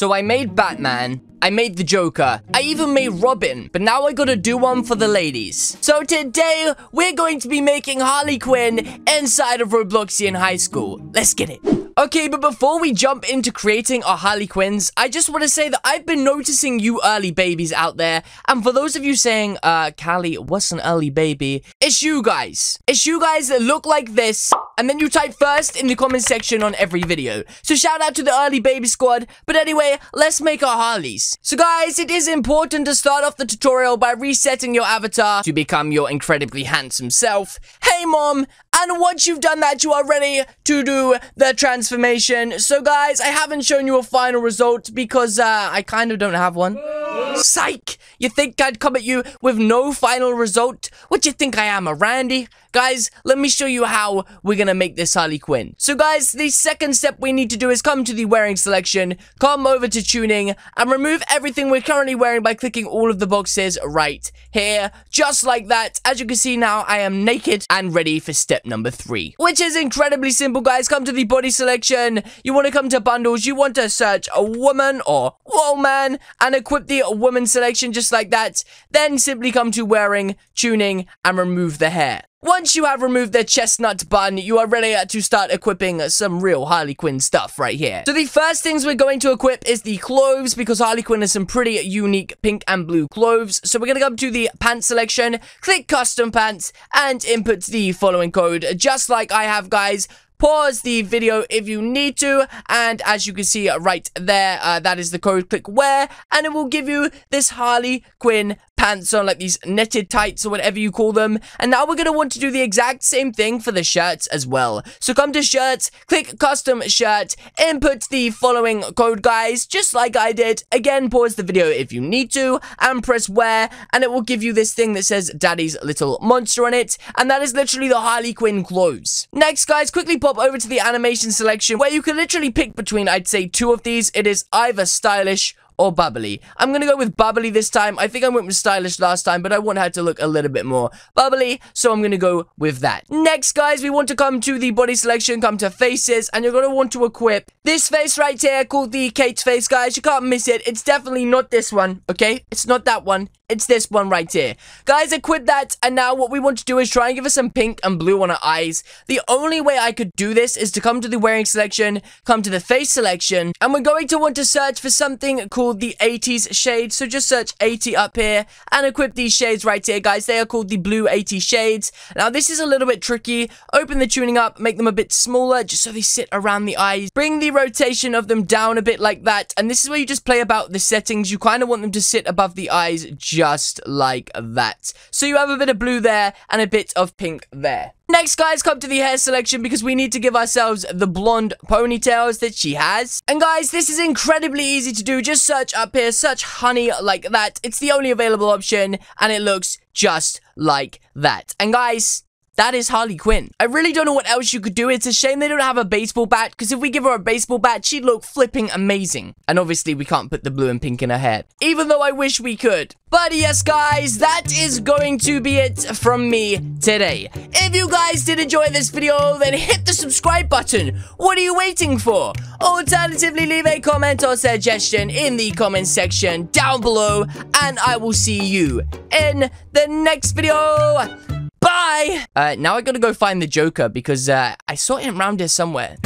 So I made Batman. I made the Joker. I even made Robin, but now I gotta do one for the ladies. So today, we're going to be making Harley Quinn inside of Robloxian High School. Let's get it. Okay, but before we jump into creating our Harley Quinns, I just want to say that I've been noticing you early babies out there. And for those of you saying, uh, Callie, what's an early baby? It's you guys. It's you guys that look like this. And then you type first in the comment section on every video. So shout out to the early baby squad. But anyway, let's make our Harleys. So guys, it is important to start off the tutorial by resetting your avatar to become your incredibly handsome self. Hey mom, and once you've done that, you are ready to do the transformation. So guys, I haven't shown you a final result because uh, I kind of don't have one. Psych! You think I'd come at you with no final result? What you think I am, a Randy? Guys, let me show you how we're gonna make this Harley Quinn. So guys, the second step we need to do is come to the wearing selection, come over to tuning, and remove everything we're currently wearing by clicking all of the boxes right here. Just like that. As you can see now, I am naked and ready for step number three. Which is incredibly simple, guys. Come to the body selection. You want to come to bundles. You want to search a woman or woman and equip the woman selection just like that. Then simply come to wearing, tuning, and remove the hair. Once you have removed the chestnut bun, you are ready to start equipping some real Harley Quinn stuff right here. So the first things we're going to equip is the clothes because Harley Quinn has some pretty unique pink and blue clothes. So we're going to come to the pants selection, click custom pants, and input the following code just like I have guys pause the video if you need to and as you can see right there uh, that is the code click wear and it will give you this harley quinn pants on, like these knitted tights or whatever you call them. And now we're going to want to do the exact same thing for the shirts as well. So come to shirts, click custom shirt, input the following code, guys, just like I did. Again, pause the video if you need to, and press wear, and it will give you this thing that says Daddy's Little Monster on it, and that is literally the Harley Quinn clothes. Next, guys, quickly pop over to the animation selection, where you can literally pick between, I'd say, two of these. It is either stylish or bubbly. I'm gonna go with bubbly this time. I think I went with stylish last time, but I want her to look a little bit more bubbly, so I'm gonna go with that. Next, guys, we want to come to the body selection, come to faces, and you're gonna want to equip this face right here called the Kate face, guys. You can't miss it. It's definitely not this one, okay? It's not that one. It's this one right here. Guys, equip that, and now what we want to do is try and give us some pink and blue on our eyes. The only way I could do this is to come to the wearing selection, come to the face selection, and we're going to want to search for something called the 80s shade. So just search 80 up here, and equip these shades right here, guys. They are called the blue 80 shades. Now, this is a little bit tricky. Open the tuning up, make them a bit smaller, just so they sit around the eyes. Bring the rotation of them down a bit like that, and this is where you just play about the settings. You kind of want them to sit above the eyes just like that. So you have a bit of blue there and a bit of pink there. Next, guys, come to the hair selection because we need to give ourselves the blonde ponytails that she has. And guys, this is incredibly easy to do. Just search up here, search honey like that. It's the only available option and it looks just like that. And guys, that is Harley Quinn. I really don't know what else you could do. It's a shame they don't have a baseball bat, because if we give her a baseball bat, she'd look flipping amazing. And obviously, we can't put the blue and pink in her hair, even though I wish we could. But yes, guys, that is going to be it from me today. If you guys did enjoy this video, then hit the subscribe button. What are you waiting for? Alternatively, leave a comment or suggestion in the comment section down below, and I will see you in the next video. Bye! Uh, now I gotta go find the Joker because uh, I saw him around here somewhere.